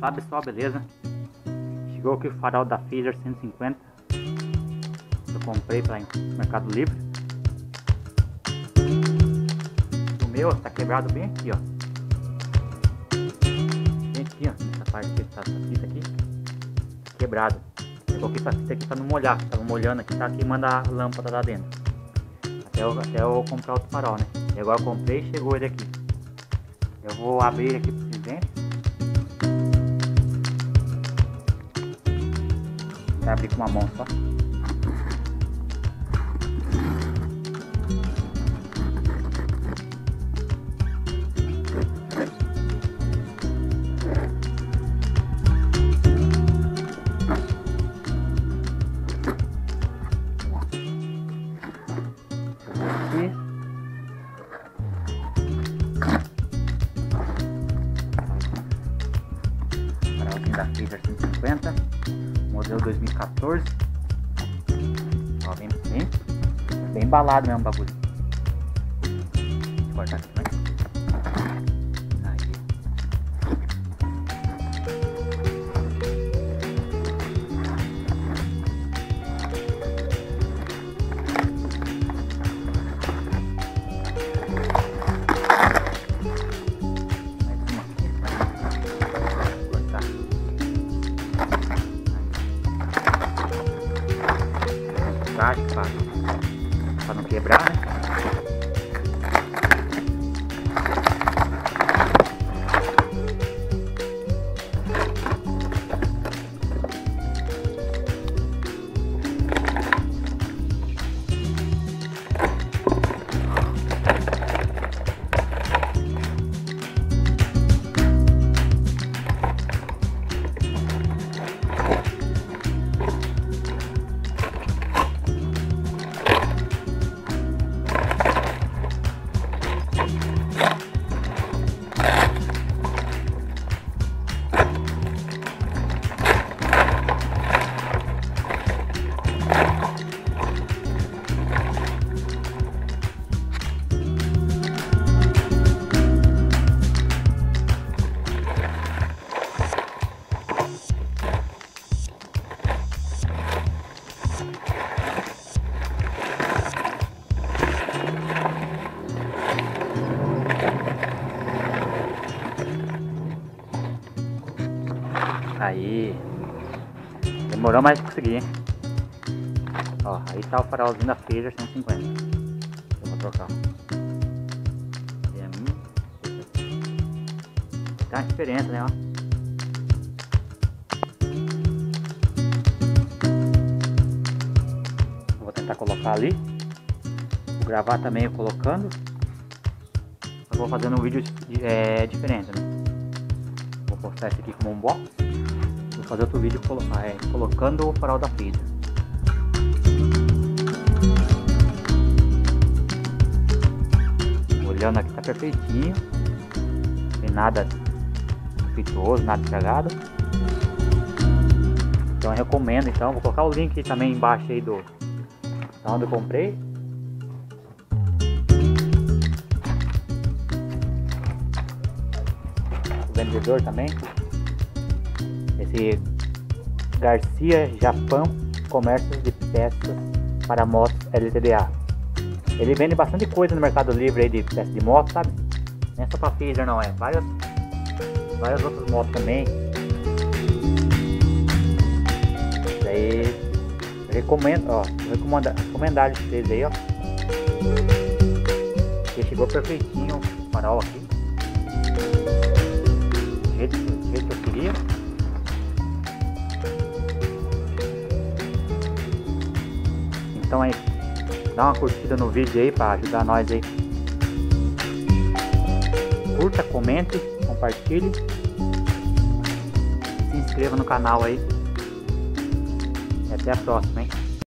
Fala pessoal, beleza? Chegou aqui o farol da Phaser 150 Eu comprei para Mercado Livre. O meu está quebrado bem aqui, ó. Bem aqui, ó, nessa parte aqui, essa fita aqui. Tá Quebrado. Chegou aqui essa fita aqui para não molhar, tava molhando aqui, tá queimando a lâmpada lá dentro. Até eu, até eu comprar outro farol, né? E agora eu comprei e chegou ele aqui. Eu vou abrir aqui para vocês verem abrir com uma mão só. Da Phaser 150 modelo 2014. Ó, bem, bem, bem embalado mesmo o bagulho. Vou cortar aqui prático para não quebrar, né? Aí. Demorou, mas consegui, hein? Ó, aí tá o farolzinho da Phaser 150. Eu vou trocar. E a minha. Tá uma diferença, né? Ó. Vou tentar colocar ali. Vou gravar também eu colocando. Eu vou fazendo um vídeo é, diferente, né? Vou postar esse aqui como um box. Fazer outro vídeo colo é, colocando o farol da Phaser. Olhando aqui tá perfeitinho. Não tem nada defeituoso, nada estragado. Então eu recomendo então, vou colocar o link também embaixo aí do da onde eu comprei. O vendedor também. Esse Garcia Japão Comércio de Peças para Motos LTDA. Ele vende bastante coisa no Mercado Livre aí de peças de moto, sabe? Não é só pra Phaser não, é várias, várias outras motos também. Daí recomendo, ó, recomendar, recomendar vocês aí, ó. Porque chegou perfeitinho o farol aqui. Então aí, dá uma curtida no vídeo aí para ajudar nós aí. Curta, comente, compartilhe. Se inscreva no canal aí. E até a próxima, hein?